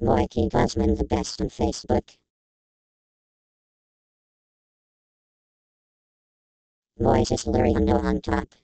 Moiki Guzman the best on Facebook. Moises Larry on top.